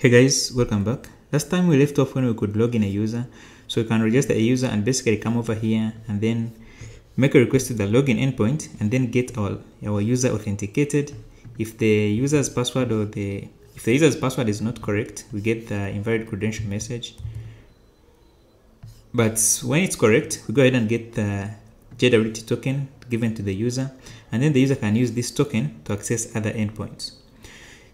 Hey guys, welcome back. Last time we left off when we could log in a user. So we can register a user and basically come over here and then make a request to the login endpoint and then get our, our user authenticated. If the user's password or the if the user's password is not correct, we get the invalid credential message. But when it's correct, we go ahead and get the JWT token given to the user and then the user can use this token to access other endpoints.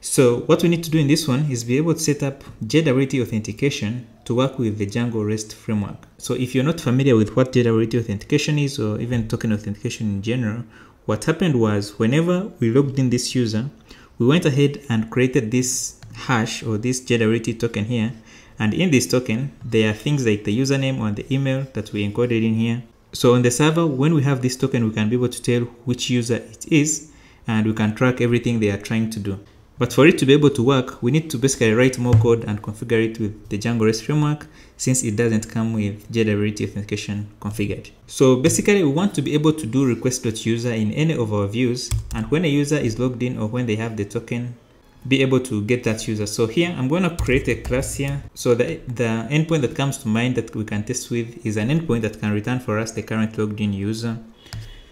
So what we need to do in this one is be able to set up JWT authentication to work with the Django REST framework. So if you're not familiar with what JWT authentication is or even token authentication in general, what happened was whenever we logged in this user, we went ahead and created this hash or this JWT token here. And in this token, there are things like the username or the email that we encoded in here. So on the server, when we have this token, we can be able to tell which user it is and we can track everything they are trying to do. But for it to be able to work, we need to basically write more code and configure it with the Django REST framework since it doesn't come with JWT authentication configured. So basically we want to be able to do request.user in any of our views and when a user is logged in or when they have the token, be able to get that user. So here I'm going to create a class here. So the, the endpoint that comes to mind that we can test with is an endpoint that can return for us the current logged in user.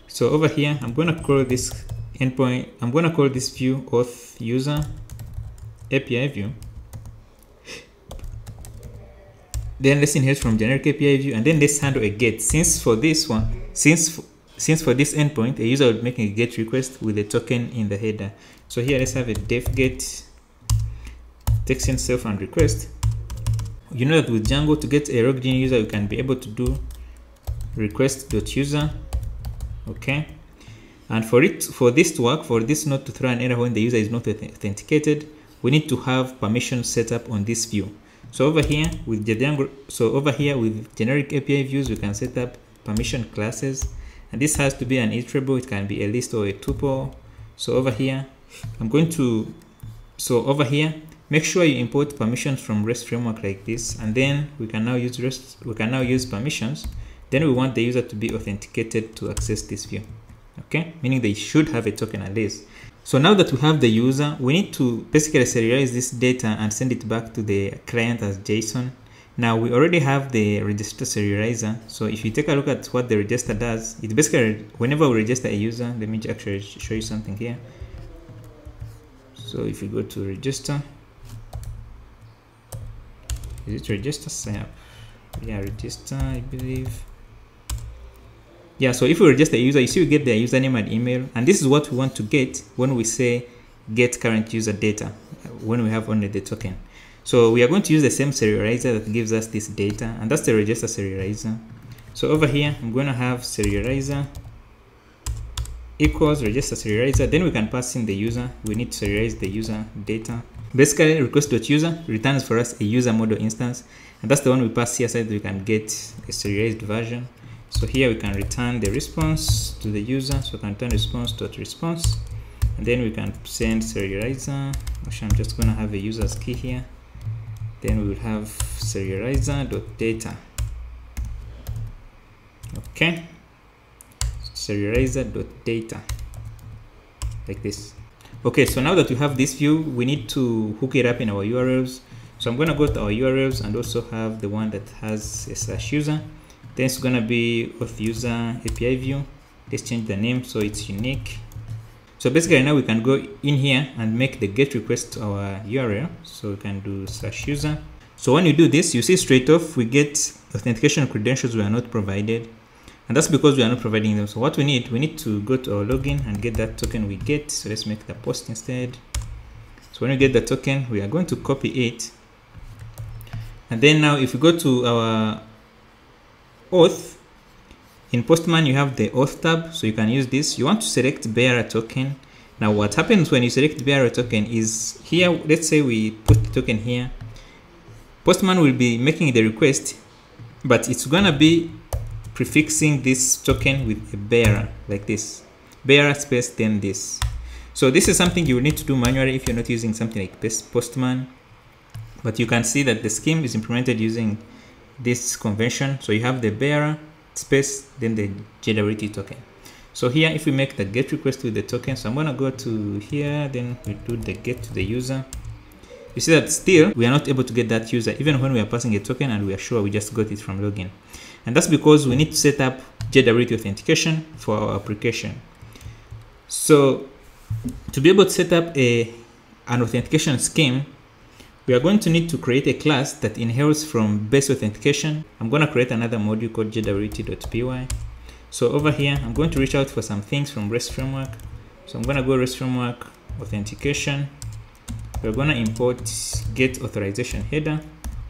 So over here, I'm going to call this endpoint i'm going to call this view auth user api view. Then let's inherit from generic api view and then let's handle a get. Since for this one since since for this endpoint a user will be making a get request with a token in the header. So here let's have a def get text in self and request. You know that with django to get a in user you can be able to do request.user okay and for it, for this to work, for this not to throw an error when the user is not authenticated, we need to have permission set up on this view. So over here with Django, so over here with generic API views, we can set up permission classes, and this has to be an iterable. It can be a list or a tuple. So over here, I'm going to, so over here, make sure you import permissions from REST framework like this, and then we can now use REST. We can now use permissions. Then we want the user to be authenticated to access this view okay? Meaning they should have a token at least. So now that we have the user we need to basically serialize this data and send it back to the client as json. Now we already have the register serializer. So if you take a look at what the register does it basically whenever we register a user let me actually show you something here. So if you go to register is it register? Yeah register i believe yeah so if we register a user you see we get their username and email. And this is what we want to get when we say get current user data uh, when we have only the token. So we are going to use the same serializer that gives us this data and that's the register serializer. So over here i'm going to have serializer equals register serializer. Then we can pass in the user. We need to serialize the user data. Basically request.user returns for us a user model instance. And that's the one we pass here so that we can get a serialized version so here we can return the response to the user. So we can return response dot response. And then we can send serializer. Actually i'm just going to have a user's key here. Then we will have serializer dot data. Okay. Serializer dot data. Like this. Okay so now that we have this view we need to hook it up in our urls so i'm going to go to our urls and also have the one that has a slash user then it's gonna be auth user API view. Let's change the name so it's unique. So basically now we can go in here and make the get request to our URL. So we can do slash user. So when you do this, you see straight off we get authentication credentials were not provided. And that's because we are not providing them. So what we need, we need to go to our login and get that token we get. So let's make the post instead. So when we get the token, we are going to copy it. And then now if we go to our auth in postman you have the auth tab so you can use this. You want to select bearer token. Now what happens when you select bearer token is here let's say we put the token here. Postman will be making the request but it's gonna be prefixing this token with a bearer like this. Bearer space then this. So this is something you will need to do manually if you're not using something like this postman. But you can see that the scheme is implemented using this convention. So you have the bearer space, then the JWT token. So here, if we make the get request with the token, so I'm gonna go to here, then we do the get to the user. you see that still we are not able to get that user even when we are passing a token and we are sure we just got it from login. And that's because we need to set up JWT authentication for our application. So to be able to set up a an authentication scheme, we are going to need to create a class that inherits from base authentication. I'm going to create another module called jwt.py. So over here, I'm going to reach out for some things from REST framework. So I'm going to go REST framework authentication. We're going to import get authorization header.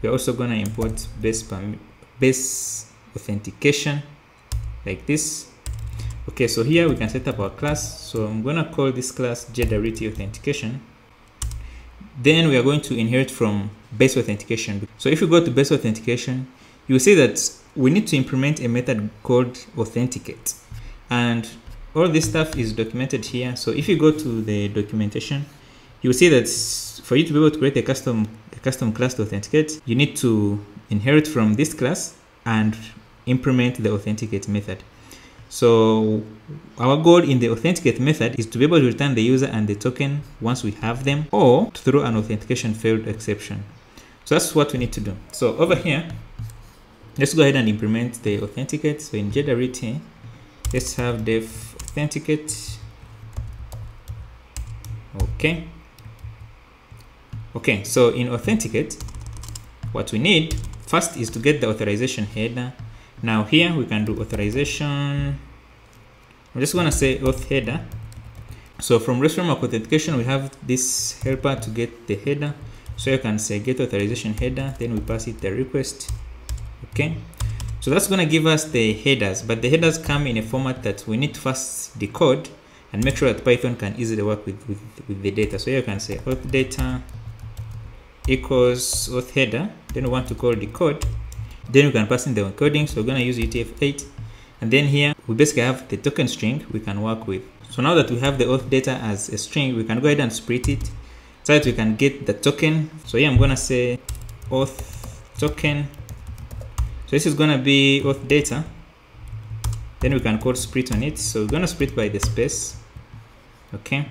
We're also going to import base, base authentication like this. Okay, so here we can set up our class. So I'm going to call this class JWT authentication. Then we are going to inherit from base authentication. So if you go to base authentication, you will see that we need to implement a method called authenticate. And all this stuff is documented here. So if you go to the documentation you will see that for you to be able to create a custom a custom class to authenticate you need to inherit from this class and implement the authenticate method so our goal in the authenticate method is to be able to return the user and the token once we have them or throw an authentication failed exception. So that's what we need to do. So over here let's go ahead and implement the authenticate. So in JWT let's have def authenticate. Okay. Okay so in authenticate what we need first is to get the authorization header. Now here we can do authorization i'm just to say auth header. So from REST framework authentication we have this helper to get the header. So you can say get authorization header then we pass it the request. Okay? So that's to give us the headers but the headers come in a format that we need to first decode and make sure that python can easily work with with, with the data. So here you can say auth data equals auth header. Then we want to call decode. Then we can pass in the encoding. So we're to use utf-8 and then here we basically have the token string we can work with. So now that we have the auth data as a string we can go ahead and split it so that we can get the token. So here i'm to say auth token. So this is to be auth data. Then we can call split on it. So we're to split by the space. Okay.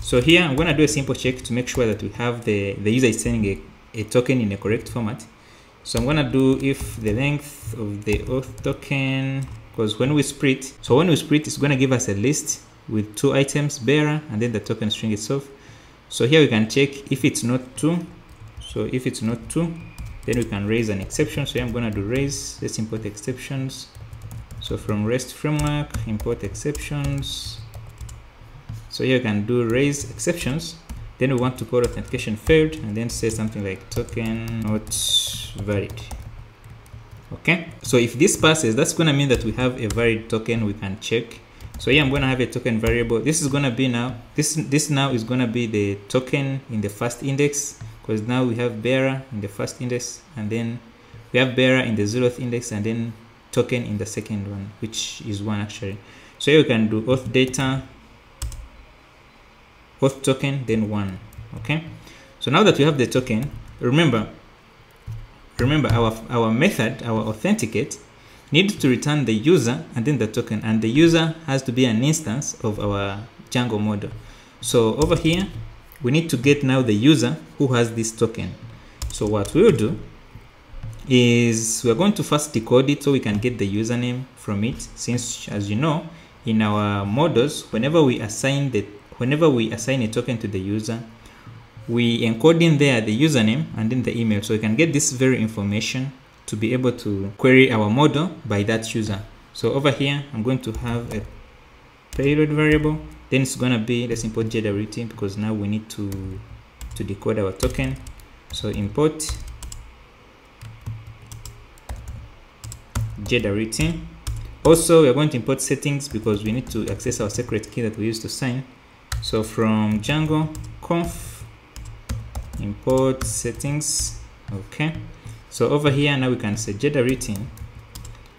So here i'm to do a simple check to make sure that we have the the user is sending a, a token in a correct format. So i'm to do if the length of the auth token because when we split so when we split it's going to give us a list with two items bearer and then the token string itself. So here we can check if it's not two. So if it's not two then we can raise an exception. So i'm going to do raise. Let's import exceptions. So from rest framework import exceptions. So here you can do raise exceptions. Then we want to call authentication failed and then say something like token not valid okay? So if this passes that's going to mean that we have a valid token we can check. So here i'm going to have a token variable. This is going to be now this this now is going to be the token in the first index because now we have bearer in the first index and then we have bearer in the zeroth index and then token in the second one which is one actually. So you can do auth data auth token then one. Okay? So now that we have the token remember remember our our method our authenticate needs to return the user and then the token. And the user has to be an instance of our django model. So over here we need to get now the user who has this token. So what we'll do is we're going to first decode it so we can get the username from it. Since as you know in our models whenever we assign the whenever we assign a token to the user we encode in there the username and then the email so we can get this very information to be able to query our model by that user. So over here i'm going to have a payload variable. Then it's gonna be let's import jwt because now we need to to decode our token. So import jwt also we're going to import settings because we need to access our secret key that we used to sign. So from django conf import settings okay so over here now we can say jwt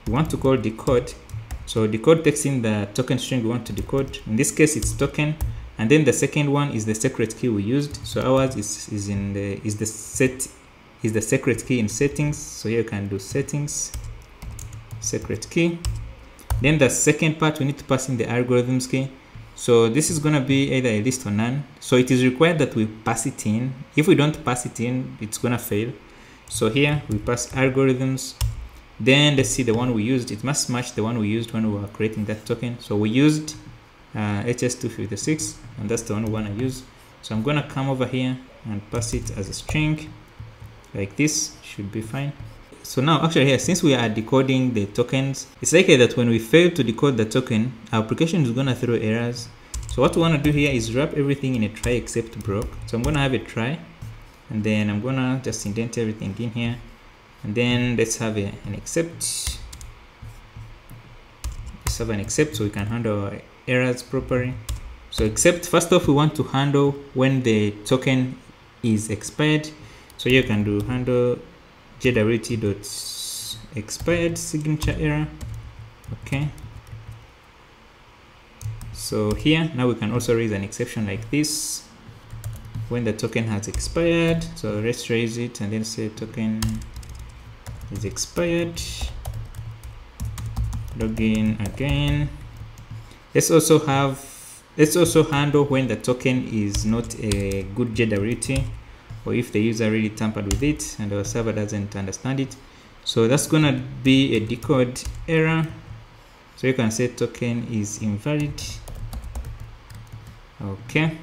we want to call decode so decode takes in the token string we want to decode. In this case, it's token. And then the second one is the secret key we used. So ours is, is in the is the set is the secret key in settings. So here you can do settings, secret key. Then the second part we need to pass in the algorithms key. So this is going to be either a list or none. So it is required that we pass it in. If we don't pass it in it's going to fail. So here we pass algorithms. Then let's see the one we used. It must match the one we used when we were creating that token. So we used uh, hs256 and that's the one we want to use. So i'm going to come over here and pass it as a string like this. Should be fine so now actually here, since we are decoding the tokens, it's likely that when we fail to decode the token, our application is gonna throw errors. So what we wanna do here is wrap everything in a try except broke. So I'm gonna have a try, and then I'm gonna just indent everything in here. And then let's have a, an except. Let's have an except so we can handle our errors properly. So except first off, we want to handle when the token is expired. So you can do handle jwt dot expired signature error. Okay. So here now we can also raise an exception like this. When the token has expired so let's raise it and then say token is expired. Login again. Let's also have let's also handle when the token is not a good jwt or if the user really tampered with it and our server doesn't understand it. So that's gonna be a decode error. So you can say token is invalid. Okay.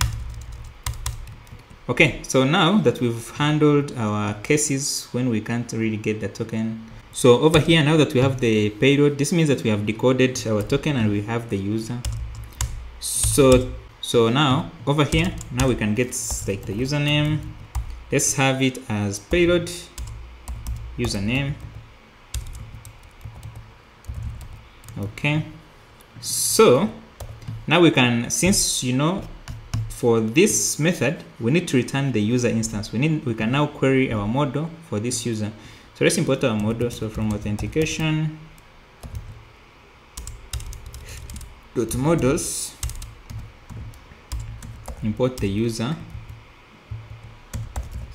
Okay so now that we've handled our cases when we can't really get the token. So over here now that we have the payload this means that we have decoded our token and we have the user. So so now over here now we can get like the username let's have it as payload username. Okay. So now we can since you know for this method we need to return the user instance. We need we can now query our model for this user. So let's import our model. So from authentication dot models import the user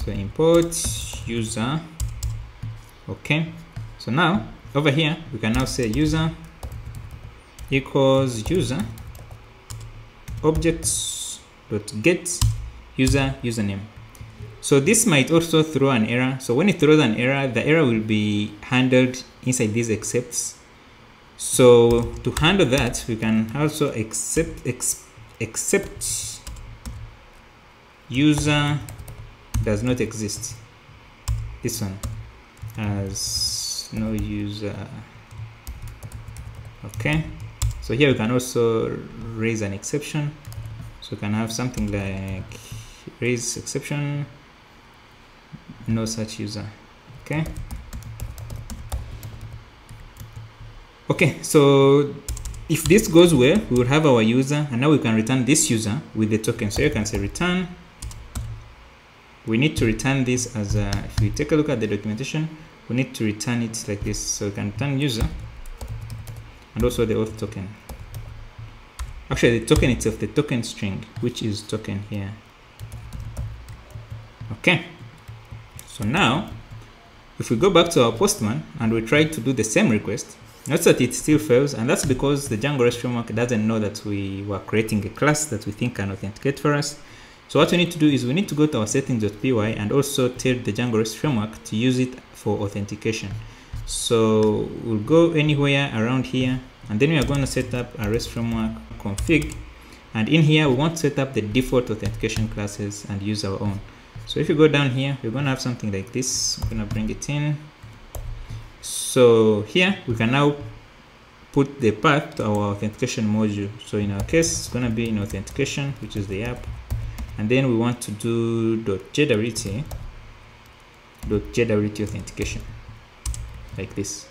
so import user. Okay so now over here we can now say user equals user objects dot get user username. So this might also throw an error. So when it throws an error the error will be handled inside these excepts. So to handle that we can also accept ex, accept user does not exist. This one has no user. Okay. So here we can also raise an exception. So we can have something like raise exception no such user. Okay. Okay so if this goes well we will have our user and now we can return this user with the token. So you can say return we need to return this as a, if we take a look at the documentation we need to return it like this. So we can return user and also the auth token. Actually the token itself the token string which is token here. Okay. So now if we go back to our postman and we try to do the same request notice that it still fails and that's because the django rest framework doesn't know that we were creating a class that we think can authenticate for us so what we need to do is we need to go to our settings.py and also tell the Django REST framework to use it for authentication. So we'll go anywhere around here and then we are going to set up a REST framework config and in here we want to set up the default authentication classes and use our own. So if you go down here, we're going to have something like this. I'm going to bring it in. So here we can now put the path to our authentication module. So in our case, it's going to be in authentication, which is the app and then we want to do .jwt .jwt authentication like this.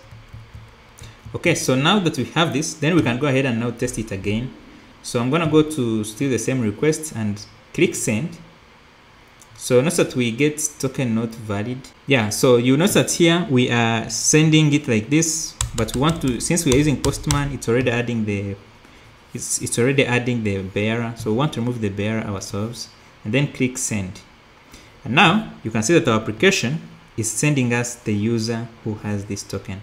Okay so now that we have this then we can go ahead and now test it again. So I'm gonna go to still the same request and click send. So notice that we get token not valid. Yeah so you notice that here we are sending it like this but we want to since we are using postman it's already adding the it's, it's already adding the bearer. So we want to remove the bearer ourselves and then click send and now you can see that our application is sending us the user who has this token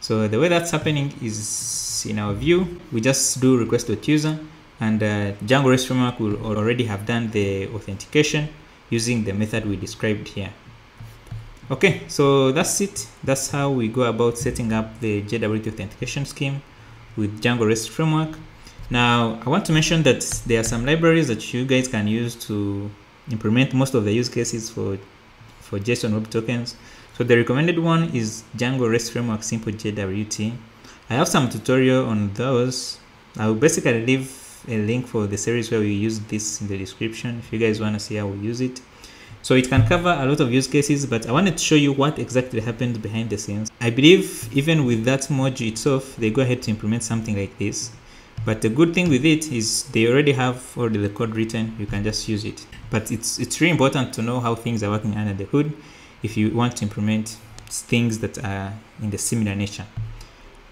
so the way that's happening is in our view we just do request.user and uh, Django REST framework will already have done the authentication using the method we described here. Okay, so that's it. That's how we go about setting up the JWT authentication scheme with Django REST framework. Now, I want to mention that there are some libraries that you guys can use to implement most of the use cases for, for JSON Web Tokens. So the recommended one is Django REST Framework Simple JWT. I have some tutorial on those. I will basically leave a link for the series where we use this in the description if you guys want to see how we use it. So it can cover a lot of use cases, but I wanted to show you what exactly happened behind the scenes. I believe even with that module itself, they go ahead to implement something like this. But the good thing with it is they already have already the code written. You can just use it. But it's it's really important to know how things are working under the hood if you want to implement things that are in the similar nature.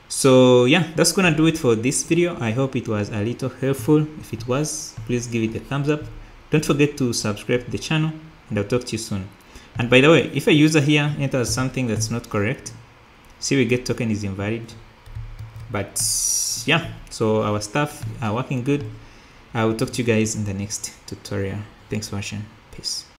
So yeah, that's gonna do it for this video. I hope it was a little helpful. If it was, please give it a thumbs up. Don't forget to subscribe to the channel and I'll talk to you soon. And by the way, if a user here enters something that's not correct, see we get token is invalid. But yeah, so our stuff are working good. I will talk to you guys in the next tutorial. Thanks for watching. Peace.